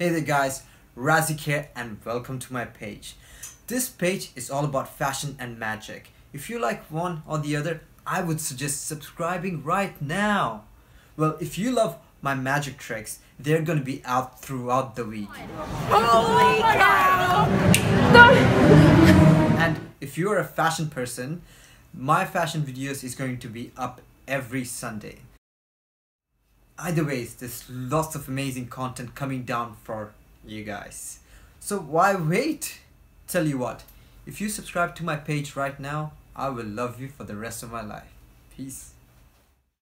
Hey there guys, Razik here and welcome to my page. This page is all about fashion and magic. If you like one or the other, I would suggest subscribing right now. Well, if you love my magic tricks, they're gonna be out throughout the week. Holy cow! And if you're a fashion person, my fashion videos is going to be up every Sunday. Either ways, there's lots of amazing content coming down for you guys. So why wait? Tell you what, if you subscribe to my page right now, I will love you for the rest of my life. Peace.